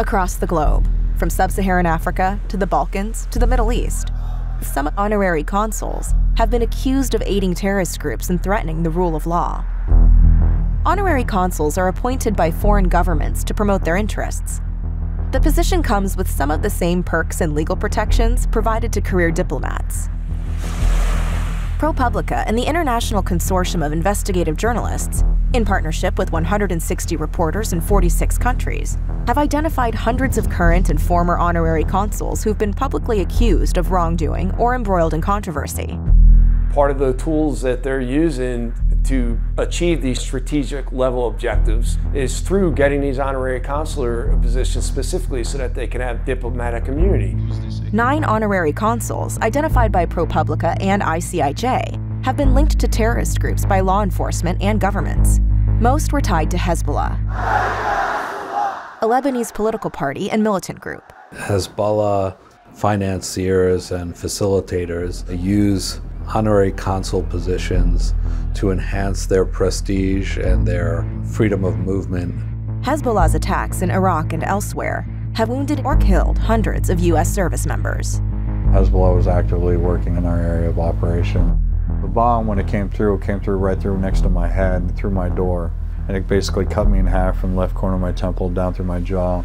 Across the globe, from sub Saharan Africa to the Balkans to the Middle East, some honorary consuls have been accused of aiding terrorist groups and threatening the rule of law. Honorary consuls are appointed by foreign governments to promote their interests. The position comes with some of the same perks and legal protections provided to career diplomats. ProPublica and the International Consortium of Investigative Journalists, in partnership with 160 reporters in 46 countries, have identified hundreds of current and former honorary consuls who've been publicly accused of wrongdoing or embroiled in controversy. Part of the tools that they're using to achieve these strategic level objectives is through getting these honorary consular positions specifically so that they can have diplomatic immunity. Nine honorary consuls, identified by ProPublica and ICIJ, have been linked to terrorist groups by law enforcement and governments. Most were tied to Hezbollah, a Lebanese political party and militant group. Hezbollah financiers and facilitators use honorary consul positions to enhance their prestige and their freedom of movement. Hezbollah's attacks in Iraq and elsewhere have wounded or killed hundreds of U.S. service members. Hezbollah was actively working in our area of operation. The bomb, when it came through, it came through right through next to my head, through my door, and it basically cut me in half from the left corner of my temple down through my jaw.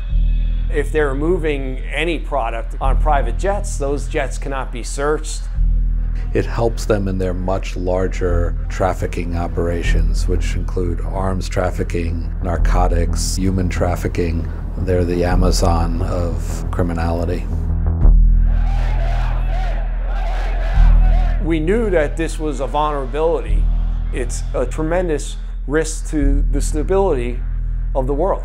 If they're moving any product on private jets, those jets cannot be searched it helps them in their much larger trafficking operations, which include arms trafficking, narcotics, human trafficking. They're the Amazon of criminality. We knew that this was a vulnerability. It's a tremendous risk to the stability of the world.